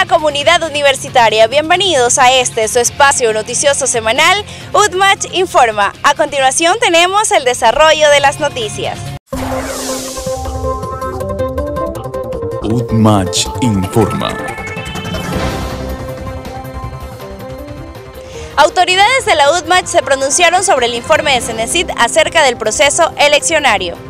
Hola comunidad universitaria, bienvenidos a este su espacio noticioso semanal UDMACH Informa. A continuación tenemos el desarrollo de las noticias. UDMACH Informa. Autoridades de la UDMACH se pronunciaron sobre el informe de Cenecit acerca del proceso eleccionario.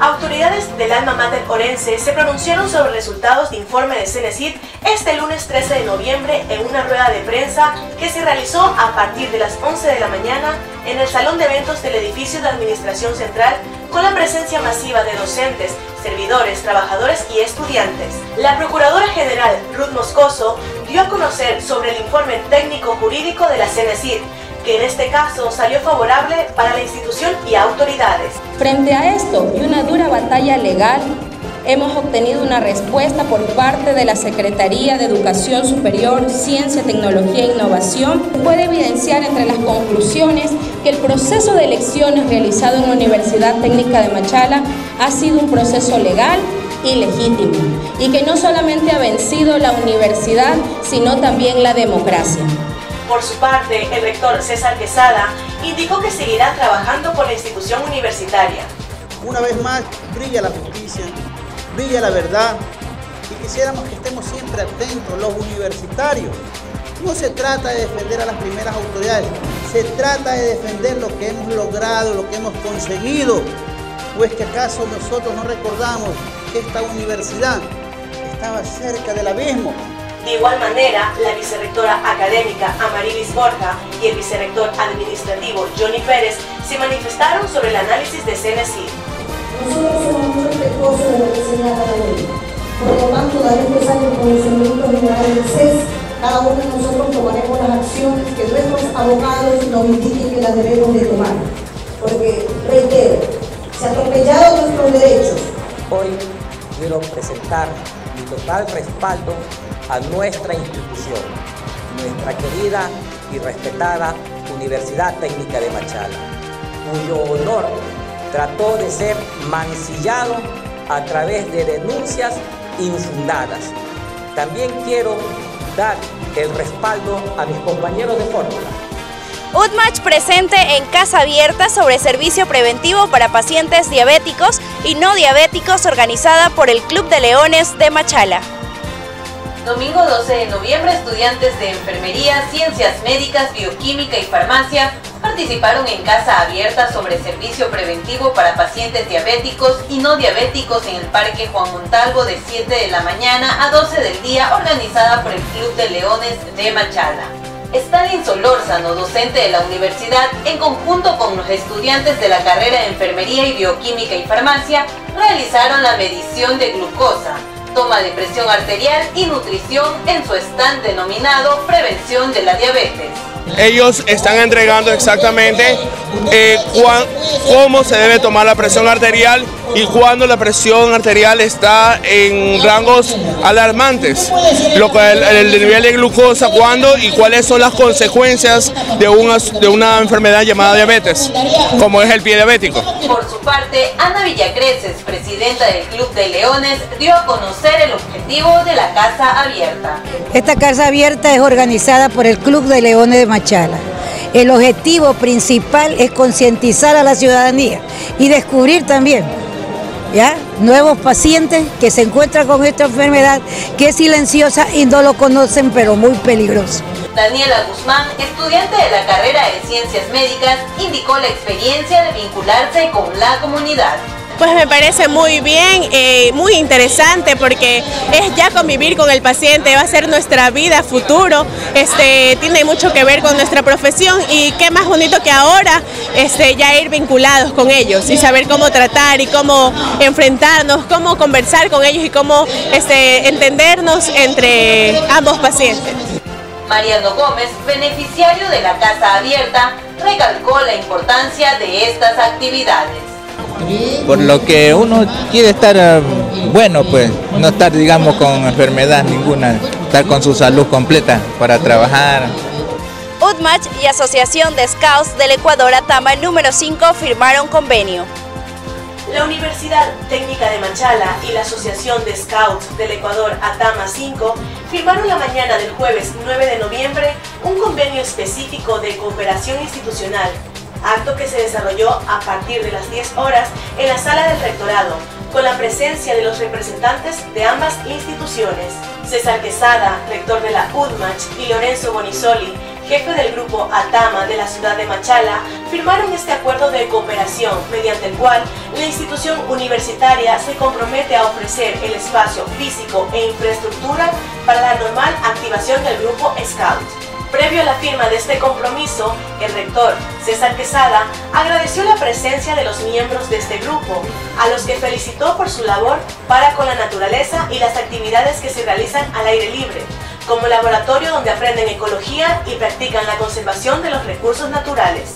Autoridades del alma mater orense se pronunciaron sobre resultados de informe de Cenecit este lunes 13 de noviembre en una rueda de prensa que se realizó a partir de las 11 de la mañana en el salón de eventos del edificio de Administración Central con la presencia masiva de docentes, servidores, trabajadores y estudiantes. La Procuradora General Ruth Moscoso dio a conocer sobre el informe técnico jurídico de la Cenecit que en este caso salió favorable para la institución y autoridades. Frente a esto y una dura batalla legal, hemos obtenido una respuesta por parte de la Secretaría de Educación Superior, Ciencia, Tecnología e Innovación. Puede evidenciar entre las conclusiones que el proceso de elecciones realizado en la Universidad Técnica de Machala ha sido un proceso legal y legítimo y que no solamente ha vencido la universidad, sino también la democracia. Por su parte, el rector César Quesada indicó que seguirá trabajando por la institución universitaria. Una vez más, brilla la justicia, brilla la verdad y quisiéramos que estemos siempre atentos los universitarios. No se trata de defender a las primeras autoridades, se trata de defender lo que hemos logrado, lo que hemos conseguido. ¿O es que acaso nosotros no recordamos que esta universidad estaba cerca del abismo? De igual manera, la vicerrectora académica Amarilis Borja y el vicerrector administrativo Johnny Pérez se manifestaron sobre el análisis de CNC. Nosotros somos muy respetuosos de lo que señala la ley. Por lo tanto, daré con el Conocimiento General del CES, cada uno de nosotros tomaremos las acciones que nuestros abogados nos indiquen que las debemos de tomar. Porque, reitero, se han atropellado nuestros derechos. Hoy quiero presentar mi total respaldo a nuestra institución, nuestra querida y respetada Universidad Técnica de Machala, cuyo honor trató de ser mancillado a través de denuncias infundadas. También quiero dar el respaldo a mis compañeros de fórmula. UDMACH presente en Casa Abierta sobre servicio preventivo para pacientes diabéticos y no diabéticos organizada por el Club de Leones de Machala. Domingo 12 de noviembre, estudiantes de Enfermería, Ciencias Médicas, Bioquímica y Farmacia participaron en Casa Abierta sobre servicio preventivo para pacientes diabéticos y no diabéticos en el Parque Juan Montalvo de 7 de la mañana a 12 del día, organizada por el Club de Leones de Machala. Stalin Solórzano, docente de la universidad, en conjunto con los estudiantes de la carrera de Enfermería y Bioquímica y Farmacia, realizaron la medición de glucosa, toma de presión arterial y nutrición en su stand denominado Prevención de la Diabetes. Ellos están entregando exactamente eh, cómo se debe tomar la presión arterial y cuando la presión arterial está en rangos alarmantes, lo que el, el nivel de glucosa, cuándo y cuáles son las consecuencias de una, de una enfermedad llamada diabetes, como es el pie diabético. Por su parte, Ana Villacreces, presidenta del Club de Leones, dio a conocer el objetivo de la Casa Abierta. Esta Casa Abierta es organizada por el Club de Leones de Machala. El objetivo principal es concientizar a la ciudadanía y descubrir también ¿ya? nuevos pacientes que se encuentran con esta enfermedad que es silenciosa y no lo conocen pero muy peligroso. Daniela Guzmán, estudiante de la carrera de Ciencias Médicas, indicó la experiencia de vincularse con la comunidad. Pues me parece muy bien, eh, muy interesante porque es ya convivir con el paciente, va a ser nuestra vida futuro, este, tiene mucho que ver con nuestra profesión y qué más bonito que ahora este, ya ir vinculados con ellos y saber cómo tratar y cómo enfrentarnos, cómo conversar con ellos y cómo este, entendernos entre ambos pacientes. Mariano Gómez, beneficiario de la Casa Abierta, recalcó la importancia de estas actividades. Por lo que uno quiere estar eh, bueno, pues no estar, digamos, con enfermedad ninguna, estar con su salud completa para trabajar. UDMACH y Asociación de Scouts del Ecuador Atama número 5 firmaron convenio. La Universidad Técnica de Machala y la Asociación de Scouts del Ecuador Atama 5 firmaron la mañana del jueves 9 de noviembre un convenio específico de cooperación institucional, acto que se desarrolló a partir de las 10 horas en la sala del rectorado, con la presencia de los representantes de ambas instituciones. César Quesada, rector de la UDMACH, y Lorenzo Bonisoli, jefe del grupo Atama de la ciudad de Machala, firmaron este acuerdo de cooperación mediante el cual la institución universitaria se compromete a ofrecer el espacio físico e infraestructura para la normal activación del grupo Scout. Previo a la firma de este compromiso, el rector, César Quesada, agradeció la presencia de los miembros de este grupo, a los que felicitó por su labor para con la naturaleza y las actividades que se realizan al aire libre, como laboratorio donde aprenden ecología y practican la conservación de los recursos naturales.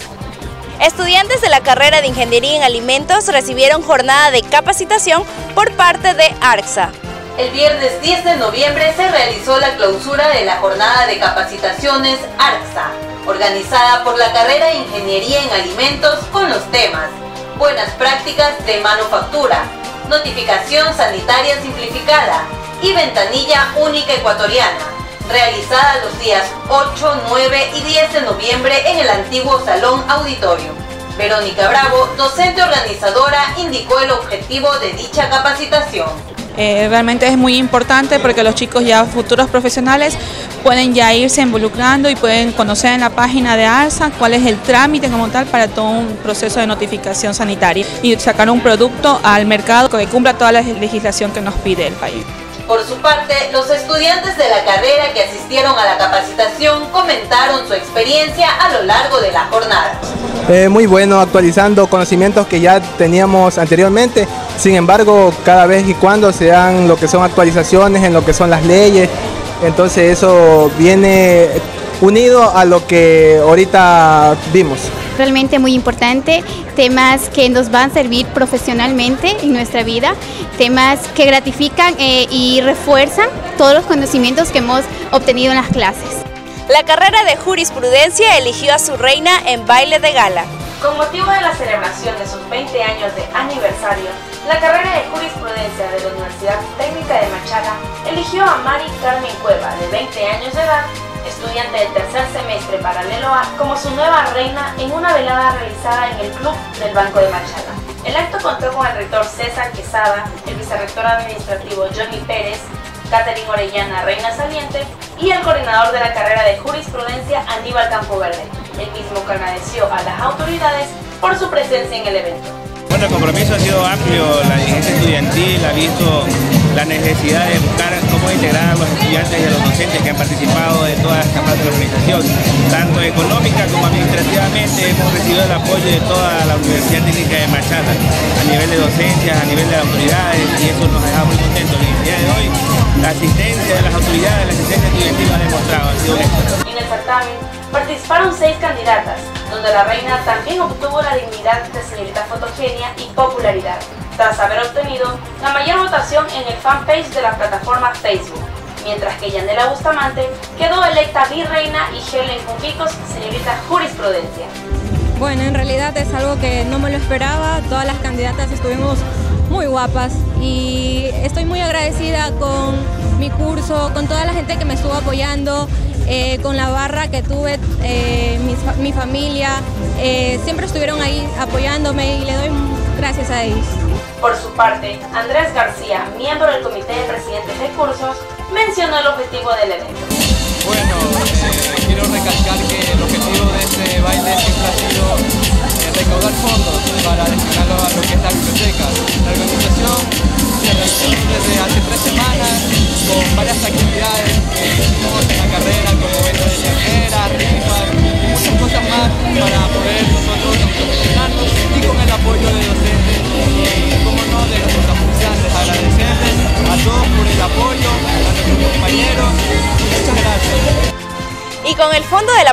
Estudiantes de la carrera de Ingeniería en Alimentos recibieron jornada de capacitación por parte de ARCSA. El viernes 10 de noviembre se realizó la clausura de la jornada de capacitaciones ARCSA, organizada por la carrera de Ingeniería en Alimentos con los temas Buenas prácticas de manufactura, Notificación sanitaria simplificada y Ventanilla única ecuatoriana, realizada los días 8, 9 y 10 de noviembre en el antiguo Salón Auditorio. Verónica Bravo, docente organizadora, indicó el objetivo de dicha capacitación. Eh, realmente es muy importante porque los chicos ya futuros profesionales pueden ya irse involucrando y pueden conocer en la página de ARSA cuál es el trámite como tal para todo un proceso de notificación sanitaria y sacar un producto al mercado que cumpla toda la legislación que nos pide el país. Por su parte, los estudiantes de la carrera que asistieron a comentaron su experiencia a lo largo de la jornada. Eh, muy bueno, actualizando conocimientos que ya teníamos anteriormente, sin embargo, cada vez y cuando se dan lo que son actualizaciones en lo que son las leyes, entonces eso viene unido a lo que ahorita vimos realmente muy importante, temas que nos van a servir profesionalmente en nuestra vida, temas que gratifican eh, y refuerzan todos los conocimientos que hemos obtenido en las clases. La carrera de jurisprudencia eligió a su reina en baile de gala. Con motivo de la celebración de sus 20 años de aniversario, la carrera de jurisprudencia de la Universidad Técnica de Machala eligió a Mari Carmen Cueva, de 20 años de edad, estudiante del tercer semestre paralelo A, como su nueva reina en una velada realizada en el club del Banco de Machala. El acto contó con el rector César Quesada, el vicerrector administrativo Johnny Pérez, Catherine Orellana, reina saliente, y el coordinador de la carrera de jurisprudencia Aníbal Campoverde, el mismo que agradeció a las autoridades por su presencia en el evento. Bueno, el compromiso ha sido amplio, la dirigencia estudiantil ha visto la necesidad de buscar cómo integrar a los estudiantes y a los docentes que han participado de todas estas partes de la organización, tanto económica como administrativamente hemos recibido el apoyo de toda la Universidad Técnica de Machala, a nivel de docencias, a nivel de autoridades, y eso nos ha dejado muy contentos. En el día de hoy, la asistencia de las autoridades, la asistencia estudiantil ha demostrado, ha sido En el certamen participaron seis candidatas, donde la reina también obtuvo la dignidad de señorita fotogenia y popularidad tras haber obtenido la mayor votación en el fanpage de la plataforma Facebook, mientras que Yanela Bustamante quedó electa virreina y Helen Cumbicos señorita jurisprudencia. Bueno, en realidad es algo que no me lo esperaba, todas las candidatas estuvimos muy guapas y estoy muy agradecida con mi curso, con toda la gente que me estuvo apoyando, eh, con la barra que tuve, eh, mi, familia, eh, siempre estuvieron ahí apoyándome y le doy gracias a ellos. Por su parte, Andrés García, miembro del Comité de Presidentes de Cursos, mencionó el objetivo del evento. Bueno, eh, quiero recalcar que el objetivo de este baile siempre ha sido recaudar fondos para destinarlo a lo que es la biblioteca. La organización se realizó desde hace tres semanas con varias actividades que hicimos en la carrera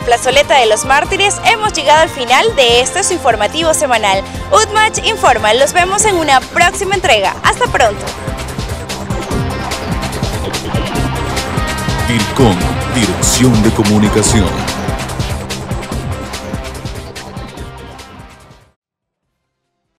plazoleta de los mártires hemos llegado al final de este su informativo semanal. Utmatch Informa, los vemos en una próxima entrega. Hasta pronto. DIRCOM, Dirección de.